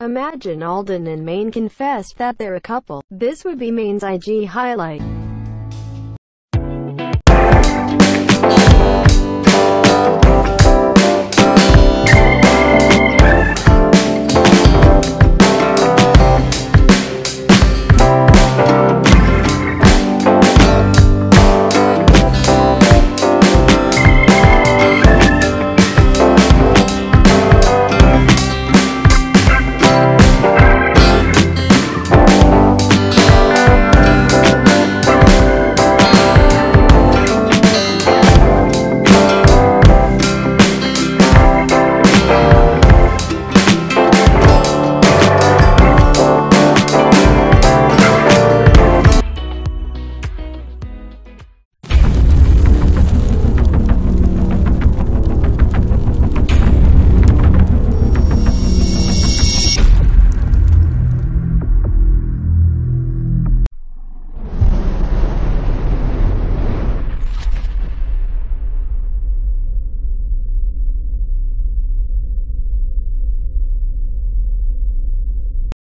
Imagine Alden and Maine confessed that they're a couple. This would be Maine's IG highlight.